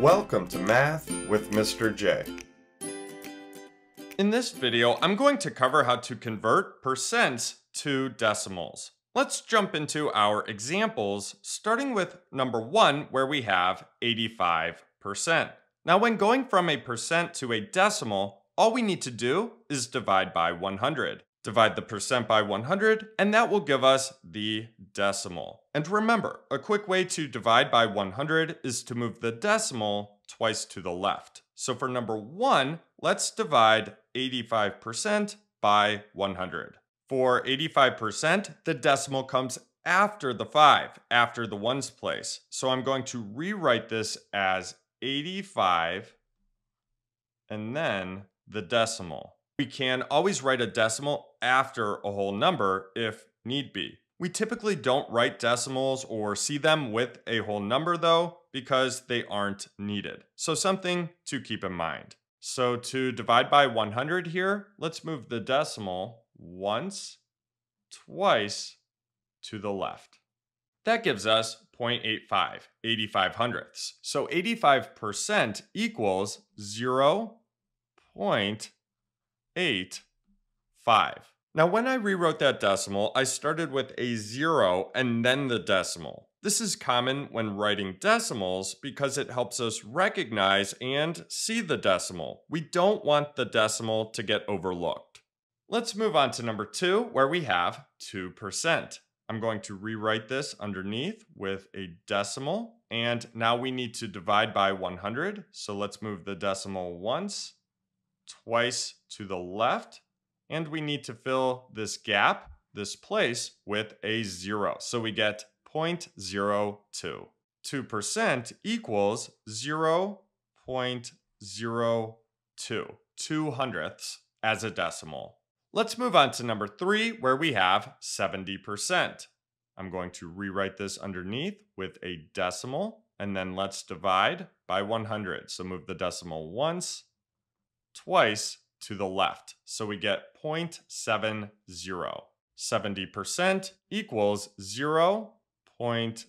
Welcome to Math with Mr. J. In this video, I'm going to cover how to convert percents to decimals. Let's jump into our examples, starting with number one, where we have 85%. Now, when going from a percent to a decimal, all we need to do is divide by 100. Divide the percent by 100, and that will give us the decimal. And remember, a quick way to divide by 100 is to move the decimal twice to the left. So for number one, let's divide 85% by 100. For 85%, the decimal comes after the 5, after the ones place. So I'm going to rewrite this as 85 and then the decimal. We can always write a decimal after a whole number if need be. We typically don't write decimals or see them with a whole number though because they aren't needed. So something to keep in mind. So to divide by 100 here, let's move the decimal once, twice to the left. That gives us 0.85, 85 hundredths. So 85% equals 0. 0.85. Now, when I rewrote that decimal, I started with a zero and then the decimal. This is common when writing decimals because it helps us recognize and see the decimal. We don't want the decimal to get overlooked. Let's move on to number two, where we have 2%. I'm going to rewrite this underneath with a decimal, and now we need to divide by 100. So let's move the decimal once, twice to the left. And we need to fill this gap, this place, with a zero. So we get 0.02. 2% equals 0.02, 2 hundredths as a decimal. Let's move on to number three, where we have 70%. I'm going to rewrite this underneath with a decimal, and then let's divide by 100. So move the decimal once, twice to the left. So we get 0.70. 70% equals 0.70,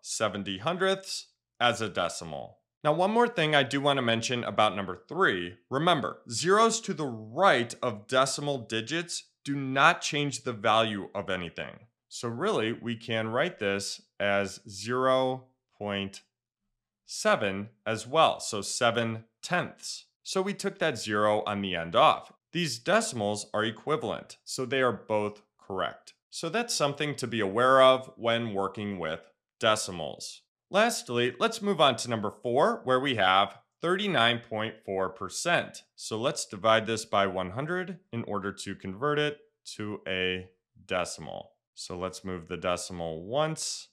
70 hundredths as a decimal. Now, one more thing I do want to mention about number three. Remember, zeros to the right of decimal digits do not change the value of anything. So really, we can write this as 0.7 as well. So 7 tenths. So we took that zero on the end off. These decimals are equivalent, so they are both correct. So that's something to be aware of when working with decimals. Lastly, let's move on to number four, where we have 39.4%. So let's divide this by 100 in order to convert it to a decimal. So let's move the decimal once,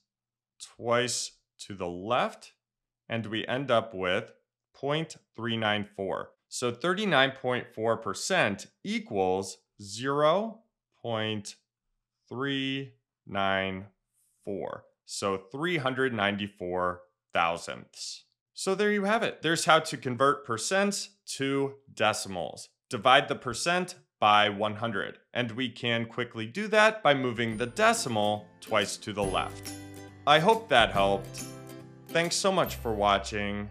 twice to the left, and we end up with 0.394. So 39.4% equals 0.394. So 394 thousandths. So there you have it. There's how to convert percents to decimals. Divide the percent by 100. And we can quickly do that by moving the decimal twice to the left. I hope that helped. Thanks so much for watching.